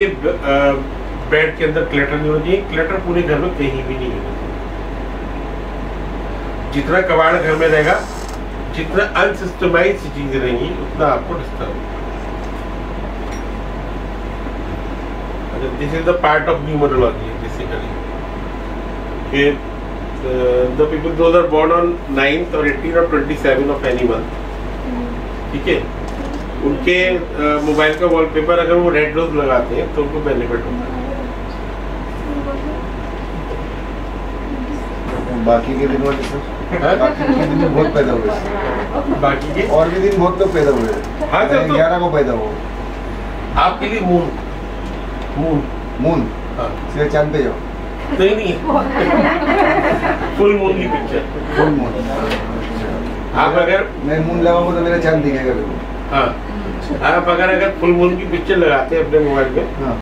Bed के अंदर clutter नहीं होना चाहिए। क्लेटर पूरे घर में कहीं भी नहीं होना जितना कबाड़ घर में रहेगा जितना अनसिस्टमाइज चीज़ें रहेंगी उतना आपको disturb this is the part of numerology basically the people those are born on ninth और एटीन और twenty seven of any month ठीक है? उनके मोबाइल का वॉलपेपर अगर वो रेड रोज लगाते हैं तो उनको बेनिफिट होता है। बाकी के दिन वाले सर हाँ? बाकी के दिन में बहुत पैदा हुए। बाकी के? और भी दिन बहुत लोग पैदा हुए। हाँ सर, तो- ग्यारह को पैदा हुआ। आपके लिए मून मून मून हाँ। सीधे चाँद पे जाओ। नहीं नहीं। फुल मून की पिक्चर फुल मून आप अगर मैं मून लगाऊँगा तो मेरा चाँद दिखेगा मेरे को। हाँ। आप अगर अगर फुल मून की पिक्चर लगाते हैं अपने मोबाइल में हाँ।